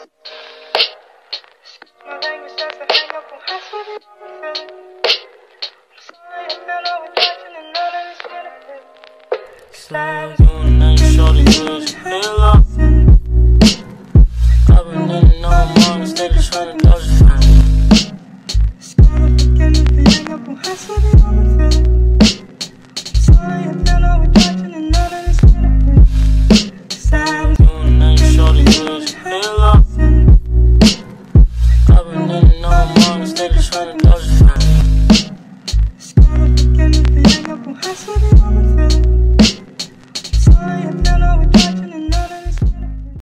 My language doesn't hang up on high and I'm feeling. I'm sorry I fell over touching and none of this benefit. Slide doing nothing short of yours. Hell up. I've been of trying to it. I am not